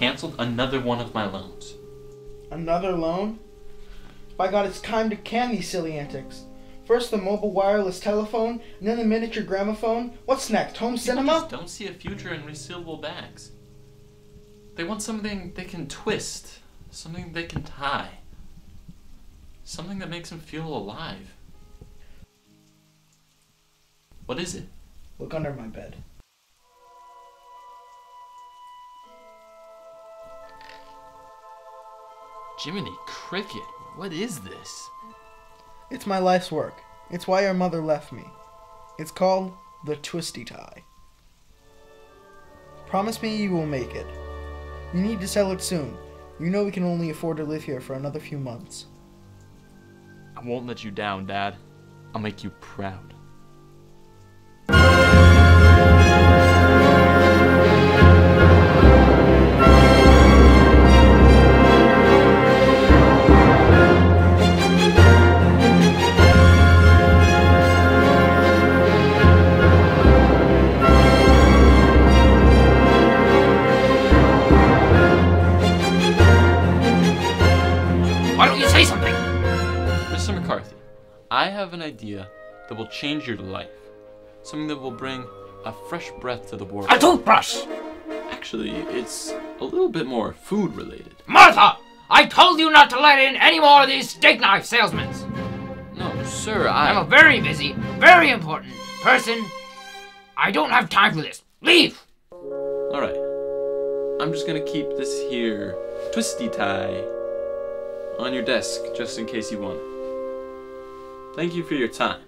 canceled another one of my loans. Another loan? By God, it's time to can these silly antics. First the mobile wireless telephone, and then the miniature gramophone. What's next? Home People cinema? just don't see a future in resealable bags. They want something they can twist, something they can tie, something that makes them feel alive. What is it? Look under my bed. Jiminy Cricket, what is this? It's my life's work. It's why your mother left me. It's called the Twisty Tie. Promise me you will make it. You need to sell it soon. You know we can only afford to live here for another few months. I won't let you down, Dad. I'll make you proud. Mr. McCarthy, I have an idea that will change your life. Something that will bring a fresh breath to the world. A toothbrush! Actually, it's a little bit more food related. Martha! I told you not to let in any more of these steak knife salesmen. No, sir, I. I'm a very busy, very important person. I don't have time for this. Leave! Alright. I'm just gonna keep this here twisty tie on your desk just in case you want it. Thank you for your time.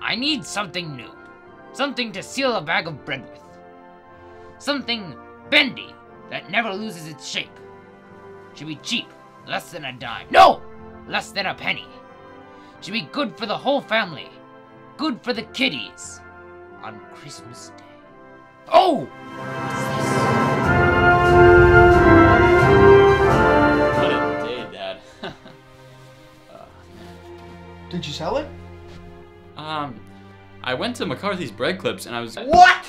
I need something new. Something to seal a bag of bread with. Something bendy that never loses its shape. Should be cheap, less than a dime. No! Less than a penny. Should be good for the whole family. Good for the kiddies. On Christmas Day. Oh! Did you sell it? um, I went to McCarthy's bread clips and I was. What?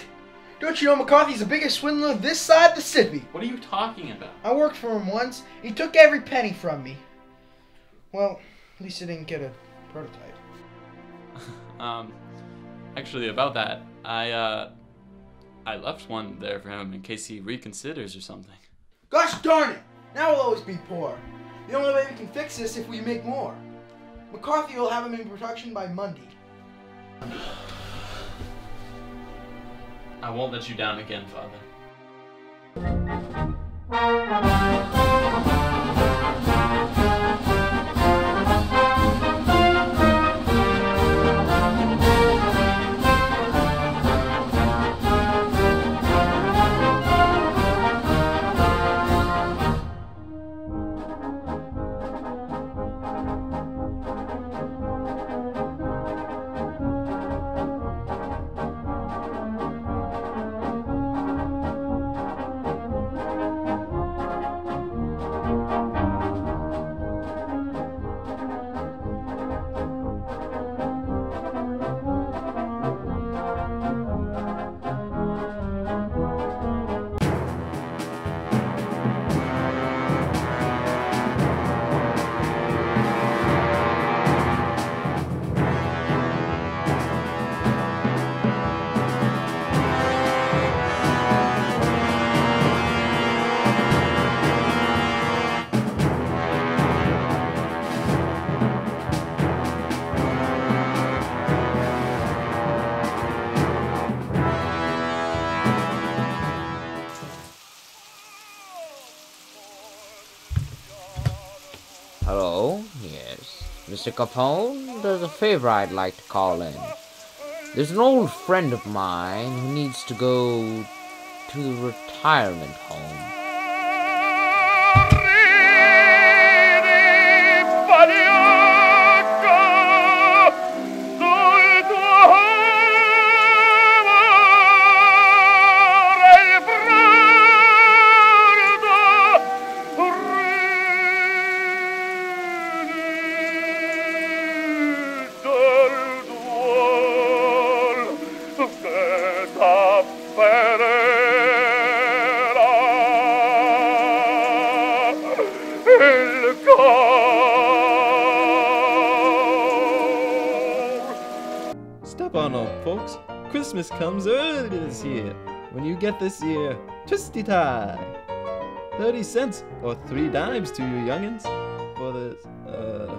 Don't you know McCarthy's the biggest swindler this side of the city? What are you talking about? I worked for him once. He took every penny from me. Well, at least I didn't get a prototype. Um, actually, about that, I uh, I left one there for him in case he reconsiders or something. Gosh darn it! Now we'll always be poor. The only way we can fix this if we make more. McCarthy will have them in production by Monday. I won't let you down again, Father. Mr. Capone, there's a favor I'd like to call in. There's an old friend of mine who needs to go to the retirement home. Christmas comes early this year. When you get this year, twisty tie. 30 cents or three dimes to you youngins for this, uh.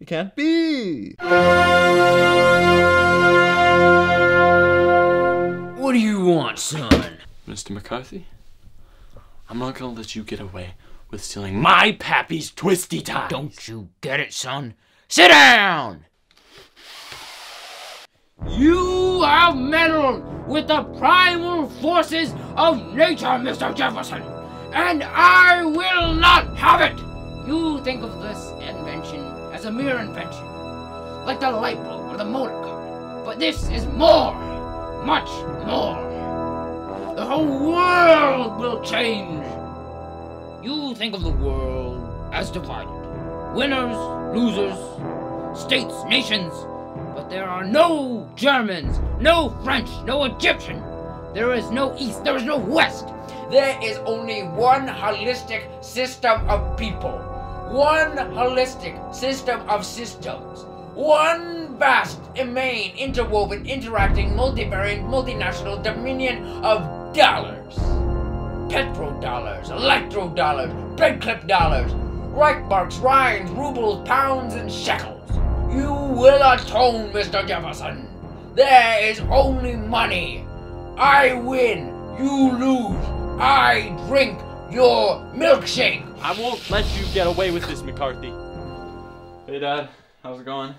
It can't be! What do you want, son? Mr. McCarthy, I'm not gonna let you get away with stealing my pappy's twisty tie. Don't you get it, son? Sit down! You have meddled with the primal forces of nature, Mr. Jefferson, and I will not have it! You think of this invention as a mere invention, like the light bulb or the motor car, but this is more, much more. The whole world will change. You think of the world as divided winners, losers, states, nations. But there are no Germans, no French, no Egyptian. There is no East, there is no West. There is only one holistic system of people, one holistic system of systems, one vast, immane, interwoven, interacting, multivariant, multinational dominion of dollars petrodollars, electrodollars, breadclip dollars, Reichmarks, Rhines, rubles, pounds, and shekels. You will atone, Mr. Jefferson. There is only money. I win, you lose. I drink your milkshake. I won't let you get away with this, McCarthy. Hey, Dad. How's it going?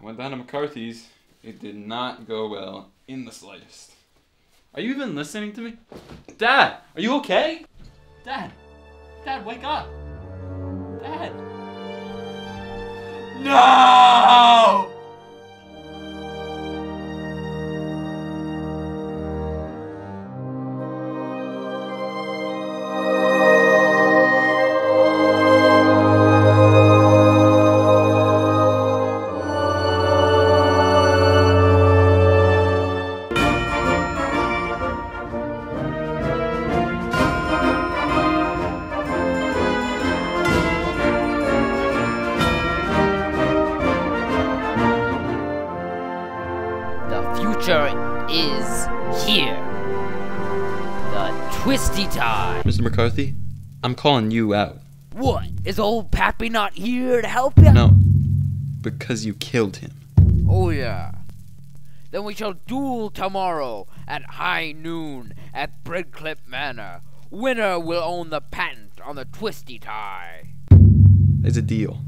I went down to McCarthy's. It did not go well in the slightest. Are you even listening to me? Dad, are you okay? Dad, Dad, wake up. Dad. No! Here. The twisty tie. Mr. McCarthy, I'm calling you out. What? Is old Pappy not here to help you? No, because you killed him. Oh, yeah. Then we shall duel tomorrow at high noon at Breadclip Manor. Winner will own the patent on the twisty tie. It's a deal.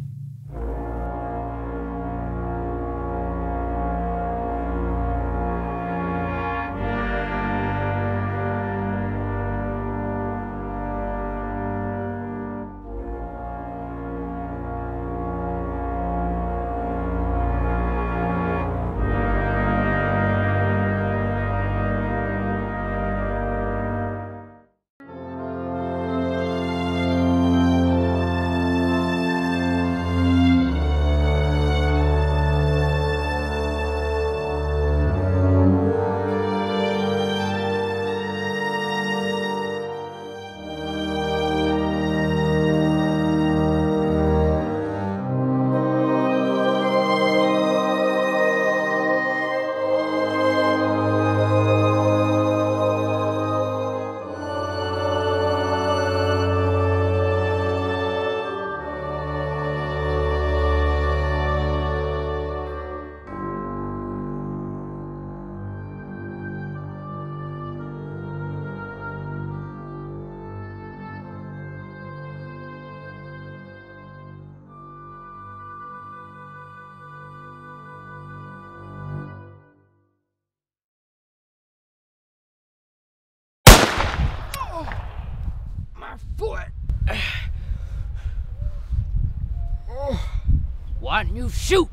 Didn't you shoot?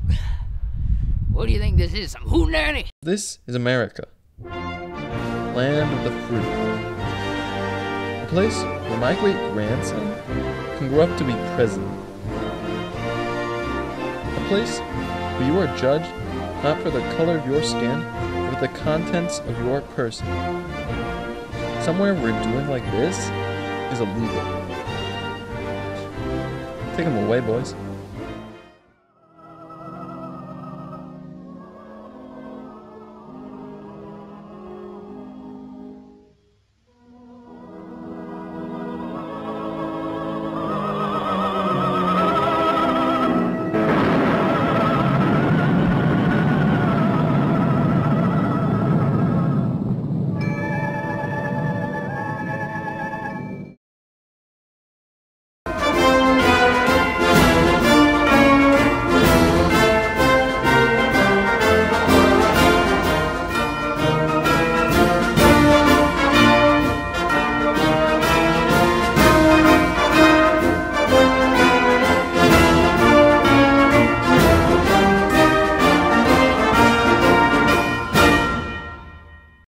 What do you think this is? Some hootenanny? This is America, land of the free. A place where my great grandson can grow up to be president. A place where you are judged not for the color of your skin, but the contents of your person. Somewhere where doing like this is illegal. Take them away, boys.